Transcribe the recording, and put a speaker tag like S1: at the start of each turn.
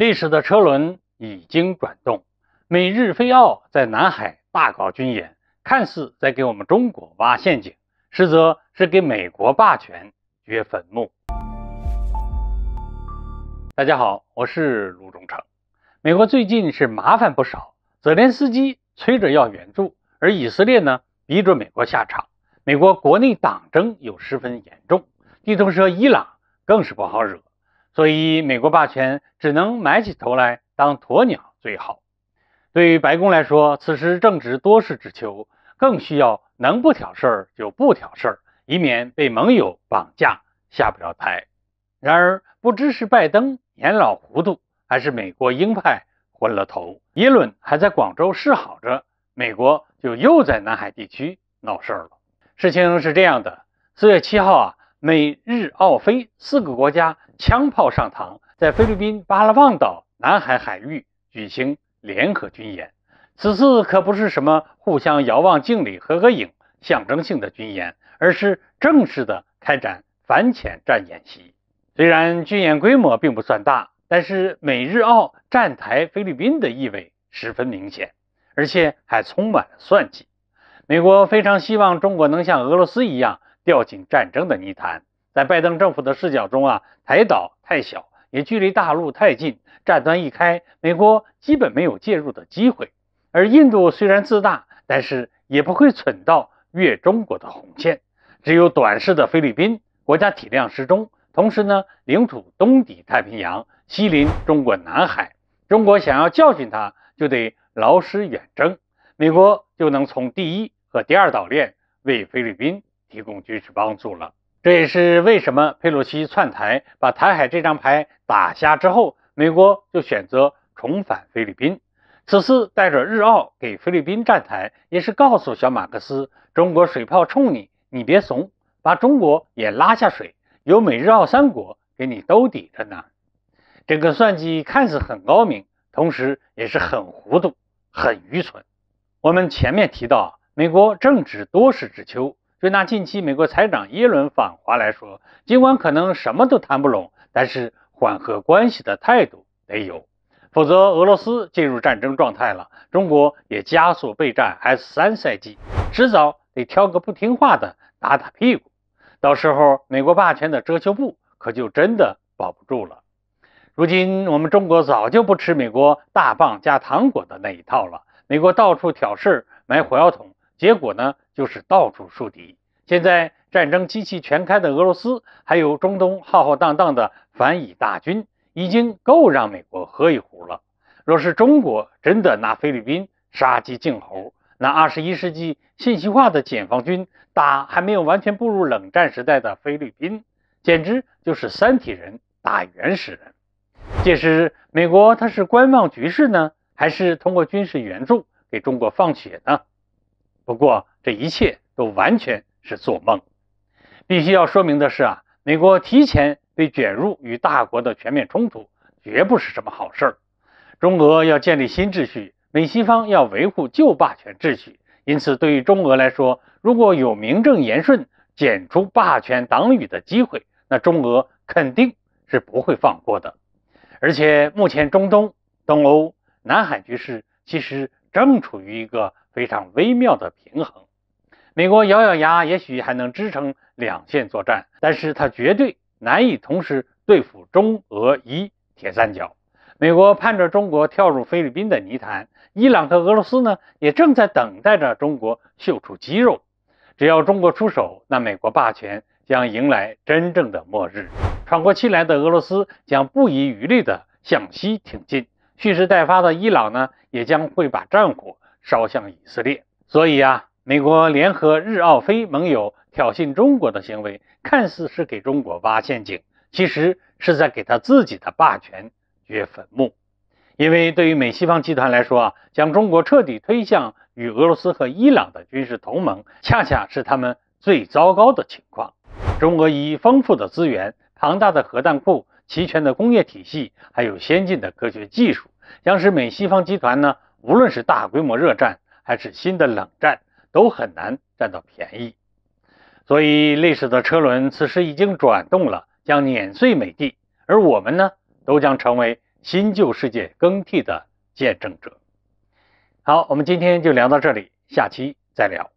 S1: 历史的车轮已经转动，美日菲澳在南海大搞军演，看似在给我们中国挖陷阱，实则是给美国霸权掘坟墓。大家好，我是卢忠成。美国最近是麻烦不少，泽连斯基催着要援助，而以色列呢逼着美国下场。美国国内党争又十分严重，地头蛇伊朗更是不好惹。所以，美国霸权只能埋起头来当鸵鸟最好。对于白宫来说，此时正值多事之秋，更需要能不挑事儿就不挑事儿，以免被盟友绑架下不了台。然而，不知是拜登年老糊涂，还是美国鹰派昏了头，耶伦还在广州示好着，美国就又在南海地区闹事儿了。事情是这样的，四月七号啊。美日澳菲四个国家枪炮上膛，在菲律宾巴拉望岛南海海域举行联合军演。此次可不是什么互相遥望敬礼、合个影象征性的军演，而是正式的开展反潜战演习。虽然军演规模并不算大，但是美日澳站台菲律宾的意味十分明显，而且还充满了算计。美国非常希望中国能像俄罗斯一样。掉进战争的泥潭，在拜登政府的视角中啊，台岛太小，也距离大陆太近，战端一开，美国基本没有介入的机会。而印度虽然自大，但是也不会蠢到越中国的红线。只有短视的菲律宾，国家体量适中，同时呢，领土东抵太平洋，西临中国南海，中国想要教训他，就得劳师远征，美国就能从第一和第二岛链为菲律宾。提供军事帮助了，这也是为什么佩洛西窜台把台海这张牌打瞎之后，美国就选择重返菲律宾。此次带着日澳给菲律宾站台，也是告诉小马克思：中国水炮冲你，你别怂，把中国也拉下水，有美日澳三国给你兜底着呢。这个算计看似很高明，同时也是很糊涂、很愚蠢。我们前面提到，美国正值多事之秋。就拿近期美国财长耶伦访华来说，尽管可能什么都谈不拢，但是缓和关系的态度得有，否则俄罗斯进入战争状态了，中国也加速备战 S 三赛季，迟早得挑个不听话的打打屁股，到时候美国霸权的遮羞布可就真的保不住了。如今我们中国早就不吃美国大棒加糖果的那一套了，美国到处挑事埋火药桶。结果呢，就是到处树敌。现在战争机器全开的俄罗斯，还有中东浩浩荡荡的反以大军，已经够让美国喝一壶了。若是中国真的拿菲律宾杀鸡儆猴，那二十一世纪信息化的解放军打还没有完全步入冷战时代的菲律宾，简直就是三体人打原始人。届时，美国它是观望局势呢，还是通过军事援助给中国放血呢？不过这一切都完全是做梦。必须要说明的是啊，美国提前被卷入与大国的全面冲突，绝不是什么好事儿。中俄要建立新秩序，美西方要维护旧霸权秩序。因此，对于中俄来说，如果有名正言顺剪除霸权党羽的机会，那中俄肯定是不会放过的。而且，目前中东、东欧、南海局势其实正处于一个。非常微妙的平衡，美国咬咬牙，也许还能支撑两线作战，但是它绝对难以同时对付中俄伊铁三角。美国盼着中国跳入菲律宾的泥潭，伊朗和俄罗斯呢，也正在等待着中国秀出肌肉。只要中国出手，那美国霸权将迎来真正的末日。喘过气来的俄罗斯将不遗余力地向西挺进，蓄势待发的伊朗呢，也将会把战火。烧向以色列，所以啊，美国联合日澳非盟友挑衅中国的行为，看似是给中国挖陷阱，其实是在给他自己的霸权掘坟墓。因为对于美西方集团来说啊，将中国彻底推向与俄罗斯和伊朗的军事同盟，恰恰是他们最糟糕的情况。中俄以丰富的资源、庞大的核弹库、齐全的工业体系，还有先进的科学技术，将使美西方集团呢。无论是大规模热战还是新的冷战，都很难占到便宜。所以历史的车轮此时已经转动了，将碾碎美帝，而我们呢，都将成为新旧世界更替的见证者。好，我们今天就聊到这里，下期再聊。